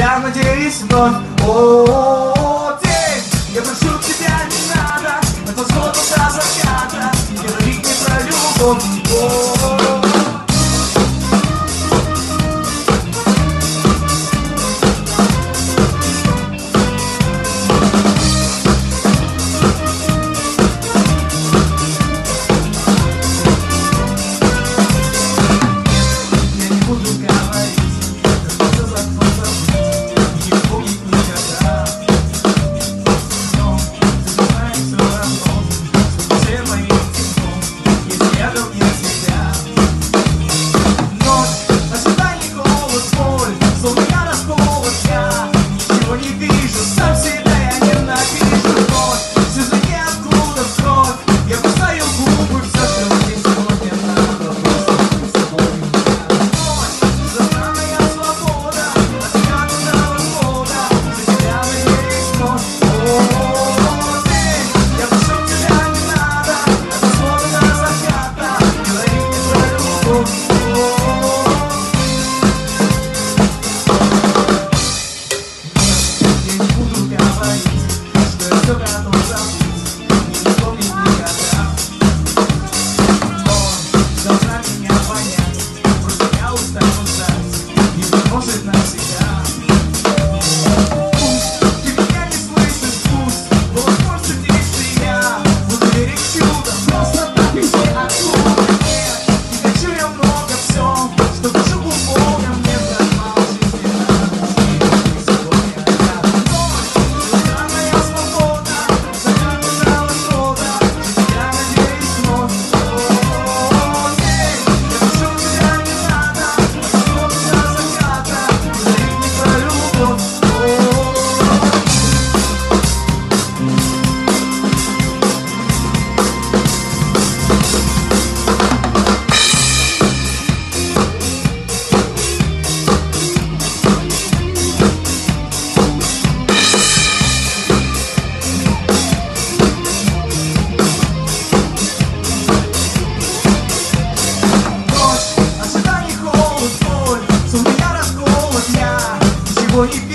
Я надеюсь вновь. О, день, я прошу тебя, не надо Это слово до заката Не говори мне про любовь. entonces. тобой